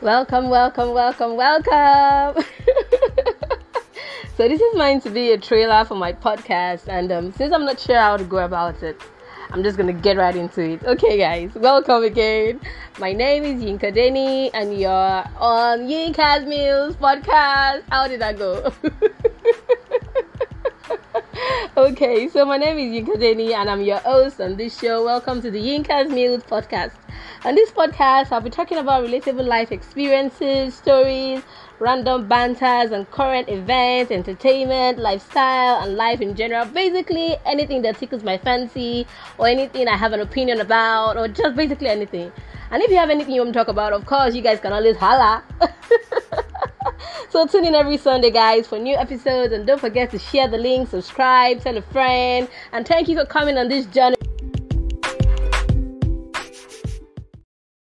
Welcome, welcome, welcome, welcome. so, this is meant to be a trailer for my podcast, and um, since I'm not sure how to go about it, I'm just gonna get right into it. Okay, guys, welcome again. My name is Yinka Adeniyi, and you're on Yinka's Muse podcast. How did that go? okay, so my name is Yinka Adeniyi, and I'm your host on this show. Welcome to the Yinka's Muse podcast. On this podcast, I'll be talking about relatable life experiences, stories, random banters, and current events, entertainment, lifestyle, and life in general. Basically, anything that tickles my fancy, or anything I have an opinion about, or just basically anything. And if you have anything you want to talk about, of course, you guys can always holla. so tune in every Sunday, guys, for new episodes, and don't forget to share the link, subscribe, tell a friend, and thank you for coming on this journey.